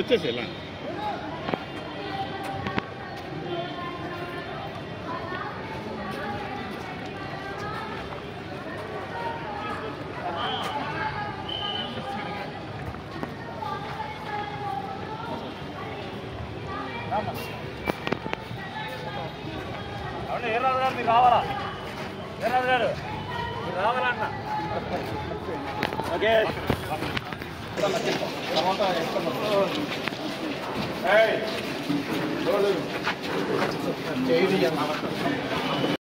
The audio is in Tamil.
వచ్చేసేలా రావాలా గారు రావాలన్నా ఓకే తర్వాత